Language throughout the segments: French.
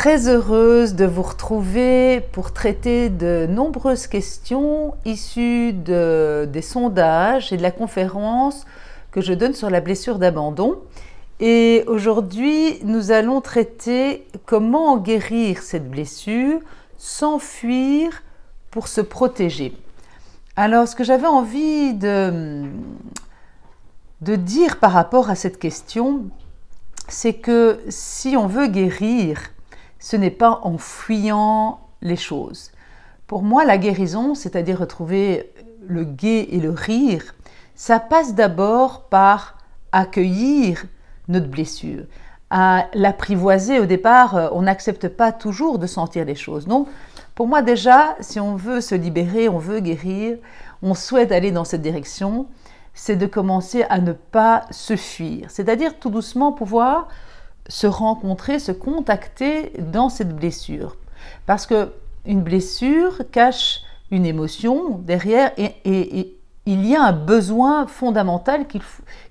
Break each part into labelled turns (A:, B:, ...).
A: Très heureuse de vous retrouver pour traiter de nombreuses questions issues des sondages et de la conférence que je donne sur la blessure d'abandon. Et aujourd'hui, nous allons traiter comment guérir cette blessure, s'enfuir pour se protéger. Alors, ce que j'avais envie de, de dire par rapport à cette question, c'est que si on veut guérir, ce n'est pas en fuyant les choses. Pour moi, la guérison, c'est-à-dire retrouver le gai et le rire, ça passe d'abord par accueillir notre blessure, à l'apprivoiser. Au départ, euh, on n'accepte pas toujours de sentir les choses. Donc, pour moi déjà, si on veut se libérer, on veut guérir, on souhaite aller dans cette direction, c'est de commencer à ne pas se fuir. C'est-à-dire tout doucement pouvoir se rencontrer, se contacter dans cette blessure. Parce que une blessure cache une émotion derrière et, il y a un besoin fondamental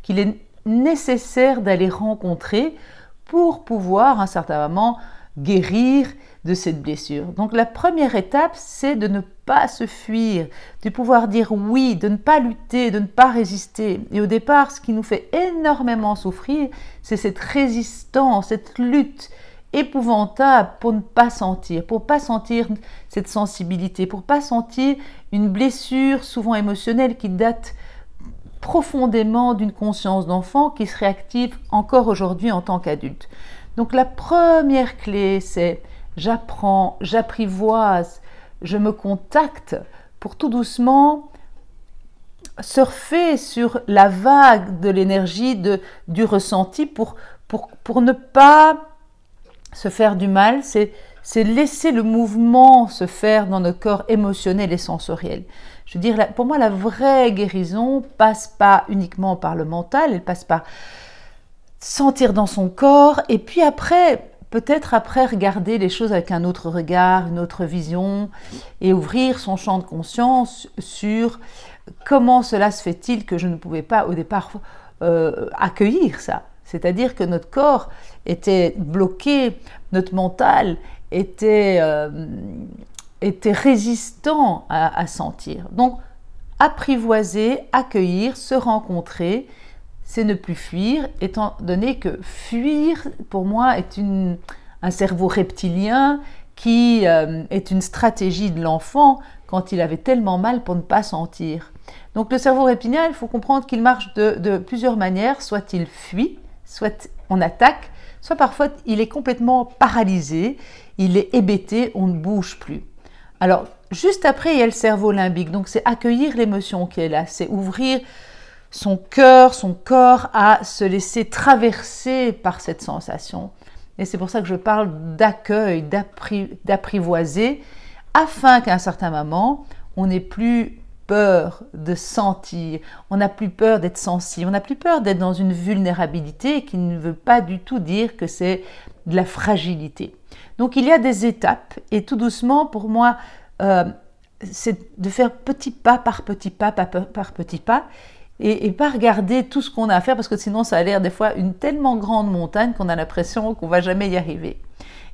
A: qu'il est nécessaire d'aller rencontrer pour pouvoir, à un certain moment, guérir de cette blessure. Donc la première étape, c'est de ne pas se fuir, de pouvoir dire oui, de ne pas lutter, de ne pas résister. Et au départ, ce qui nous fait énormément souffrir, c'est cette résistance, cette lutte épouvantable pour ne pas sentir, pour pas sentir cette sensibilité, pour pas sentir une blessure souvent émotionnelle qui date profondément d'une conscience d'enfant qui se réactive encore aujourd'hui en tant qu'adulte. Donc la première clé, c'est j'apprends, j'apprivoise, je me contacte pour tout doucement surfer sur la vague de l'énergie du ressenti pour, pour, pour ne pas se faire du mal, c'est laisser le mouvement se faire dans nos corps émotionnel et sensoriel. Je veux dire, pour moi, la vraie guérison passe pas uniquement par le mental, elle passe par sentir dans son corps, et puis après, peut-être après regarder les choses avec un autre regard, une autre vision, et ouvrir son champ de conscience sur comment cela se fait-il que je ne pouvais pas au départ euh, accueillir ça. C'est-à-dire que notre corps était bloqué, notre mental était, euh, était résistant à, à sentir. Donc, apprivoiser, accueillir, se rencontrer, c'est ne plus fuir, étant donné que fuir, pour moi, est un cerveau reptilien qui euh, est une stratégie de l'enfant quand il avait tellement mal pour ne pas sentir. Donc le cerveau reptilien, il faut comprendre qu'il marche de, de, plusieurs manières. Soit il fuit, soit on attaque, soit parfois il est complètement paralysé, il est hébété, on ne bouge plus. Alors, juste après, il y a le cerveau limbique. Donc c'est accueillir l'émotion qui est là, c'est ouvrir son cœur, son corps à se laisser traverser par cette sensation. Et c'est pour ça que je parle d'accueil, d'apprivoiser, afin qu'à un certain moment, on n'ait plus peur de sentir, on n'a plus peur d'être sensible, on n'a plus peur d'être dans une vulnérabilité qui ne veut pas du tout dire que c'est de la fragilité. Donc il y a des étapes et tout doucement, pour moi, euh, c'est de faire petit pas par petit pas, par petit pas, et, pas regarder tout ce qu'on a à faire parce que sinon ça a l'air des fois une tellement grande montagne qu'on a l'impression qu'on va jamais y arriver.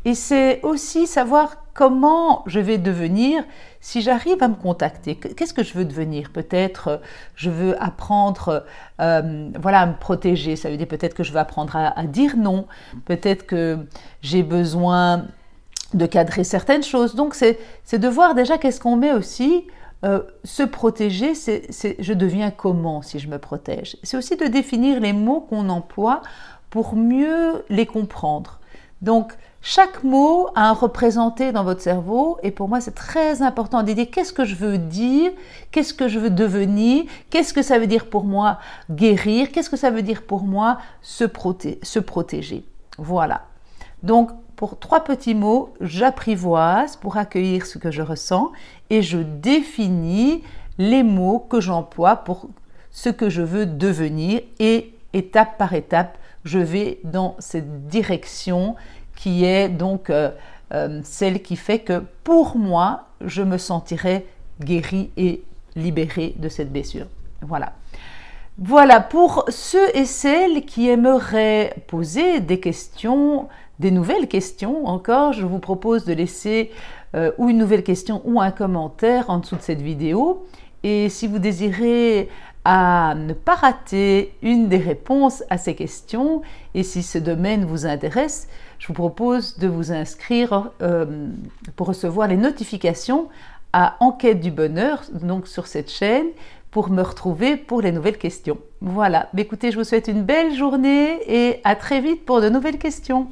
A: Et c'est aussi savoir comment je vais devenir si j'arrive à me contacter. Qu'est-ce que je veux devenir? Peut-être euh, je veux apprendre euh, voilà, à me protéger. Ça veut dire peut-être que je veux apprendre à, à dire non. Peut-être que j'ai besoin de cadrer certaines choses. Donc c'est de voir déjà qu'est-ce qu'on met aussi euh, se protéger, c'est je deviens comment si je me protège? C'est aussi de définir les mots qu'on emploie pour mieux les comprendre. Donc, chaque mot a un représenté dans votre cerveau et pour moi c'est très important de dire qu'est-ce que je veux dire, qu'est-ce que je veux devenir, qu'est-ce que ça veut dire pour moi guérir, qu'est-ce que ça veut dire pour moi se, se protéger? Voilà. Donc pour trois petits mots, j'apprivoise pour accueillir ce que je ressens et je définis les mots que j'emploie pour ce que je veux devenir et étape par étape, je vais dans cette direction qui est donc euh, euh, celle qui fait que pour moi, je me sentirai guéri et libéré de cette blessure. Voilà. Voilà, pour ceux et celles qui aimeraient poser des questions, des nouvelles questions encore, je vous propose de laisser euh, ou une nouvelle question ou un commentaire en dessous de cette vidéo. Et si vous désirez ne pas rater une des réponses à ces questions, et si ce domaine vous intéresse, je vous propose de vous inscrire euh, pour recevoir les notifications à Enquête du Bonheur, donc sur cette chaîne, pour me retrouver pour les nouvelles questions. Voilà, écoutez, je vous souhaite une belle journée et à très vite pour de nouvelles questions.